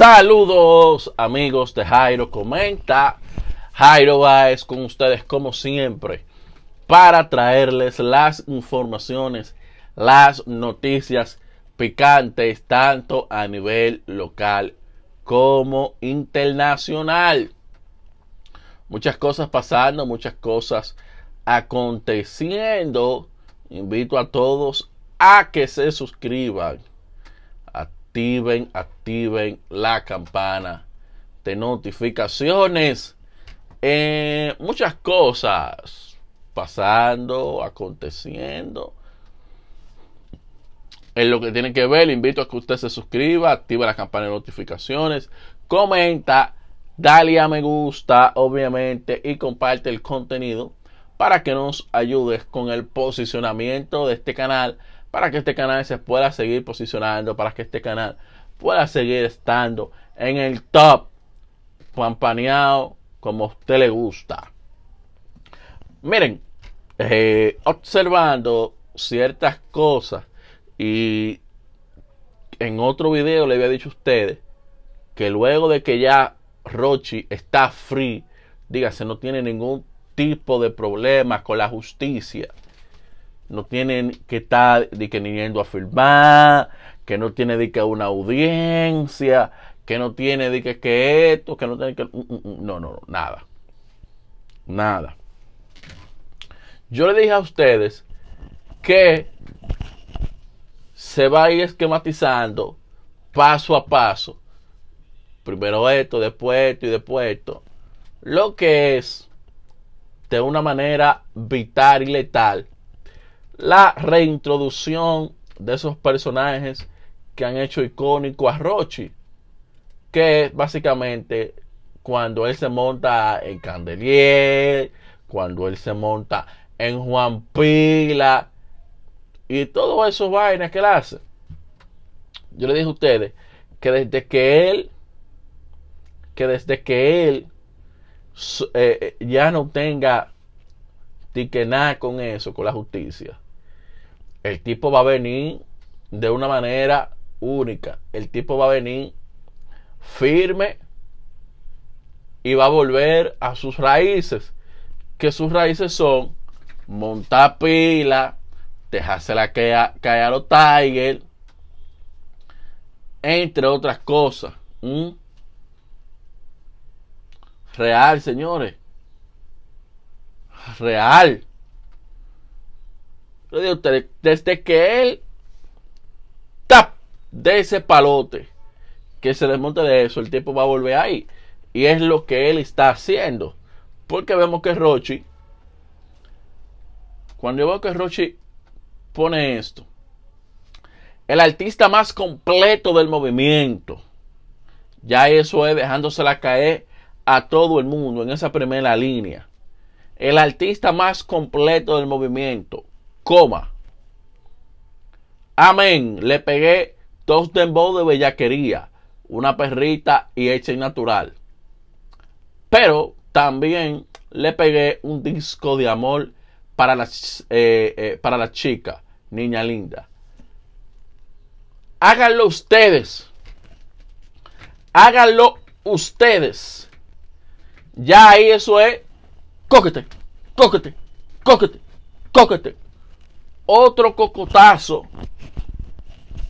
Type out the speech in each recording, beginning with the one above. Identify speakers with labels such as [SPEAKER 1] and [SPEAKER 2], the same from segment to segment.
[SPEAKER 1] Saludos amigos de Jairo Comenta. Jairo Baez con ustedes como siempre para traerles las informaciones, las noticias picantes tanto a nivel local como internacional. Muchas cosas pasando, muchas cosas aconteciendo. Invito a todos a que se suscriban activen, activen la campana de notificaciones. Eh, muchas cosas pasando, aconteciendo. En lo que tiene que ver, invito a que usted se suscriba, active la campana de notificaciones, comenta, dale a me gusta, obviamente, y comparte el contenido para que nos ayudes con el posicionamiento de este canal para que este canal se pueda seguir posicionando, para que este canal pueda seguir estando en el top, campaneado como a usted le gusta. Miren, eh, observando ciertas cosas y en otro video le había dicho a ustedes que luego de que ya Rochi está free, dígase, no tiene ningún tipo de problema con la justicia no tienen que estar de que a filmar, que no tiene de que una audiencia, que no tiene de que, que esto, que no tiene que... Mm, mm, mm, no, no, no, nada. Nada. Yo le dije a ustedes que se va a ir esquematizando paso a paso. Primero esto, después esto y después esto. Lo que es de una manera vital y letal la reintroducción de esos personajes que han hecho icónico a Rochi, que es básicamente cuando él se monta en Candelier, cuando él se monta en Juan Pila y todo eso vainas que él hace. Yo le dije a ustedes que desde que él, que desde que él eh, eh, ya no tenga que nada con eso, con la justicia, el tipo va a venir de una manera única. El tipo va a venir firme y va a volver a sus raíces. Que sus raíces son montar pila, dejársela caer, a los Tiger, entre otras cosas. Real, señores. Real desde que él tap de ese palote, que se desmonte de eso, el tiempo va a volver ahí. Y es lo que él está haciendo. Porque vemos que Rochi, cuando yo veo que Rochi pone esto, el artista más completo del movimiento, ya eso es dejándosela caer a todo el mundo en esa primera línea. El artista más completo del movimiento coma. Amén. Le pegué dos dembow de bellaquería, una perrita y hecha natural. Pero también le pegué un disco de amor para la, eh, eh, para la chica, niña linda. Háganlo ustedes. Háganlo ustedes. Ya ahí eso es. Cóquete, cóquete, cóquete, cóquete otro cocotazo,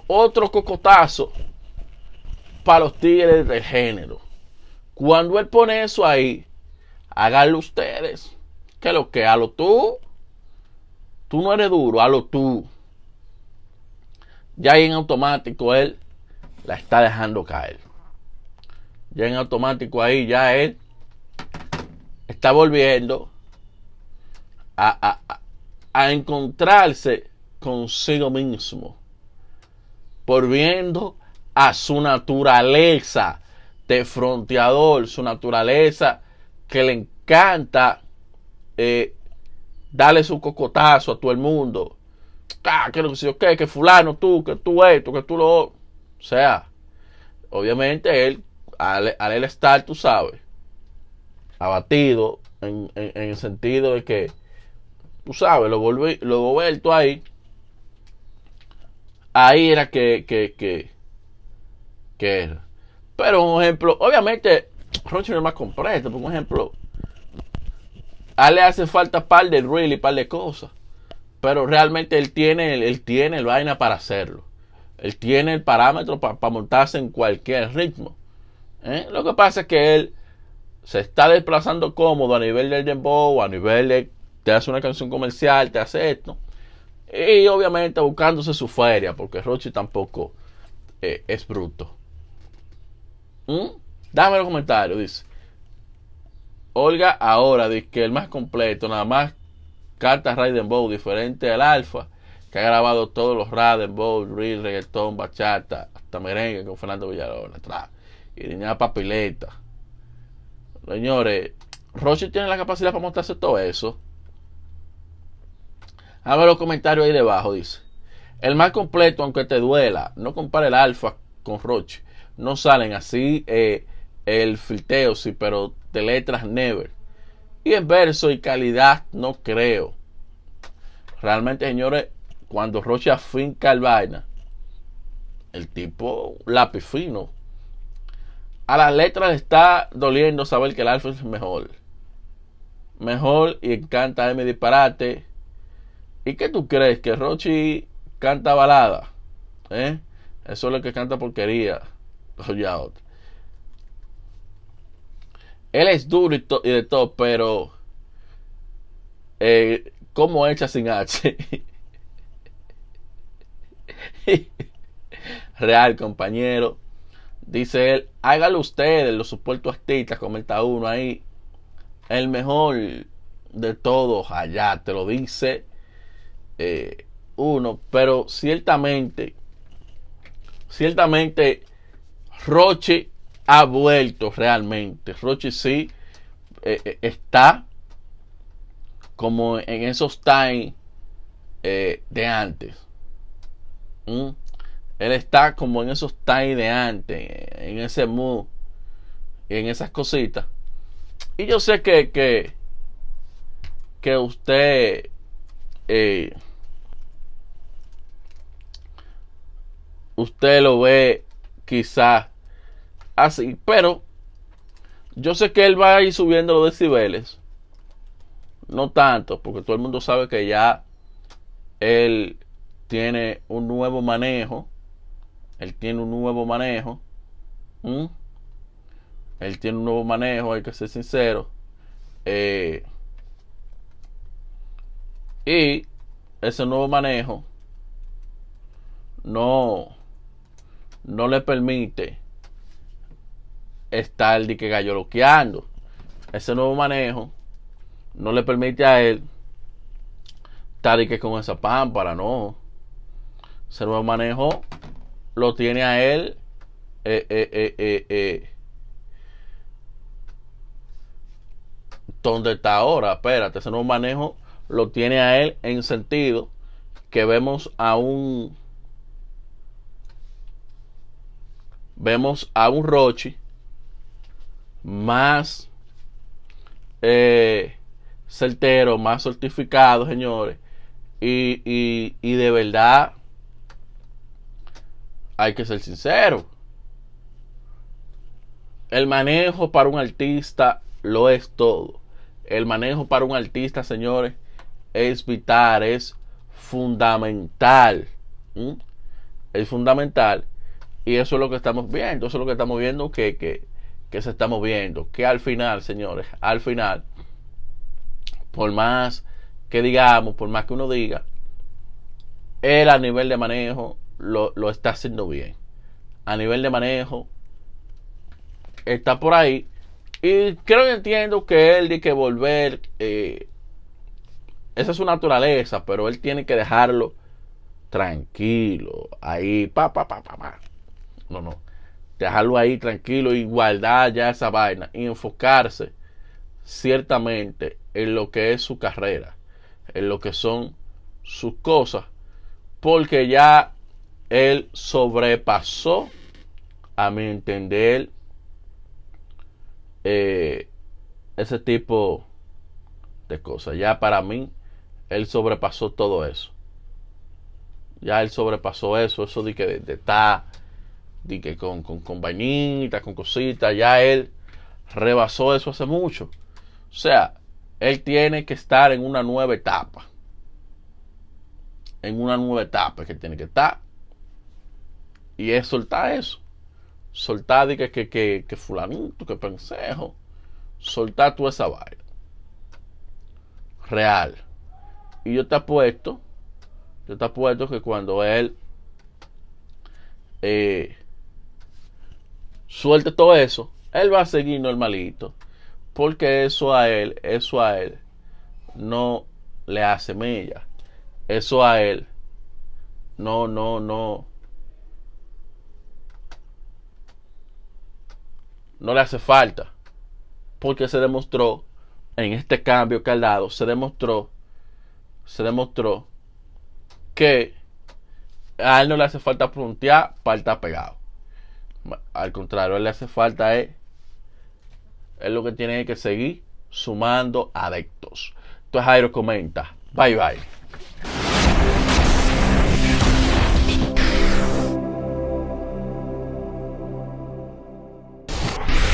[SPEAKER 1] otro cocotazo para los tigres del género. Cuando él pone eso ahí, háganlo ustedes. Que lo que, lo tú. Tú no eres duro, lo tú. Ya en automático él la está dejando caer. Ya en automático ahí, ya él está volviendo a, a encontrarse consigo mismo, por viendo a su naturaleza de fronteador, su naturaleza que le encanta eh, darle su cocotazo a todo el mundo. Ah, que no sé qué, que fulano tú, que tú esto, que tú lo. O sea, obviamente él, al, él estar, tú sabes, abatido en el sentido de que tú sabes, lo, volví, lo vuelto ahí. Ahí era que, que, que, que era. Pero un ejemplo, obviamente, Roche no es más completo. Por ejemplo, a le hace falta par de drill y par de cosas. Pero realmente él tiene, él tiene el vaina para hacerlo. Él tiene el parámetro para montarse en cualquier ritmo. ¿eh? Lo que pasa es que él se está desplazando cómodo a nivel del dembow, a nivel de te hace una canción comercial, te hace esto. Y obviamente buscándose su feria, porque Rochi tampoco eh, es bruto. ¿Mm? Dame los comentarios, dice. Olga ahora dice que el más completo, nada más cartas Raiden Bow, diferente al Alfa, que ha grabado todos los Raiden Bow, Real, Reggaeton, Bachata, hasta merengue con Fernando Villalona, atrás. Y tenía papileta. Señores, Roche tiene la capacidad para montarse todo eso. Ver los comentarios ahí debajo, dice. El más completo, aunque te duela, no compare el alfa con Roche. No salen así eh, el filteo, sí, pero de letras never. Y en verso y calidad no creo. Realmente, señores, cuando Roche afinca el vaina, el tipo lápiz fino. A las letras le está doliendo saber que el alfa es mejor. Mejor y encanta mi disparate ¿Y qué tú crees? ¿Que Rochi canta balada? ¿Eh? Eso es lo que canta porquería. Él es duro y, de todo, pero eh, ¿cómo echa sin H? Real, compañero. Dice él, hágalo ustedes, los supuestos artistas, comenta uno ahí. El mejor de todos allá, te lo dice eh, uno, pero ciertamente, ciertamente Roche ha vuelto realmente. Roche sí eh, eh, está como en esos times de antes. ¿Mm? Él está como en esos times de antes, en ese mood, en esas cositas. Y yo sé que, que, que usted usted lo ve quizás así, pero yo sé que él va a ir subiendo los decibeles. No tanto, porque todo el mundo sabe que ya él tiene un nuevo manejo. Él tiene un nuevo manejo. Él tiene un nuevo manejo, hay que ser sincero. Eh, y ese nuevo manejo no no le permite estar de que galloloqueando. Ese nuevo manejo no le permite a él estar de que con esa pámpara, no. Ese nuevo manejo lo tiene a él eh, eh, eh, donde está ahora. Espérate, ese nuevo manejo lo tiene a él en sentido que vemos a un vemos a un Rochi más eh, certero, más certificado, señores. Y, y, y de verdad, hay que ser sincero. El manejo para un artista lo es todo. El manejo para un artista, señores, es vital, es fundamental. Es fundamental. Y eso es lo que estamos viendo, eso es lo que estamos viendo que, que, se está moviendo. Que al final, señores, al final, por más que digamos, por más que uno diga, él a nivel de manejo lo, está haciendo bien. A nivel de manejo está por ahí. Y creo que entiendo que él tiene que volver. Eh, esa es su naturaleza, pero él tiene que dejarlo tranquilo. Ahí, pa, pa, pa, pa, pa. No, no. Dejarlo ahí tranquilo y guardar ya esa vaina y enfocarse ciertamente en lo que es su carrera, en lo que son sus cosas, porque ya él sobrepasó, a mi entender, eh, ese tipo de cosas. Ya para mí, él sobrepasó todo eso. Ya él sobrepasó eso, eso de que de, que con, con, con vainitas, con cositas, ya él rebasó eso hace mucho. O sea, él tiene que estar en una nueva etapa. En una nueva etapa que tiene que estar. Y es soltar eso. Soltar de que, que, que, que fulanito, que pensejo. Soltar toda esa vaina. Real. Y yo te apuesto, yo te apuesto que cuando él eh, suelte todo eso, él va a seguir normalito. Porque eso a él, eso a él no le hace mella. Eso a él no, no, no. No le hace falta. Porque se demostró en este cambio que ha dado, se demostró, se demostró que a él no le hace falta puntear para estar pegado. Al contrario, él le hace falta es, es lo que tiene que seguir sumando adeptos. Entonces Jairo comenta. Bye bye.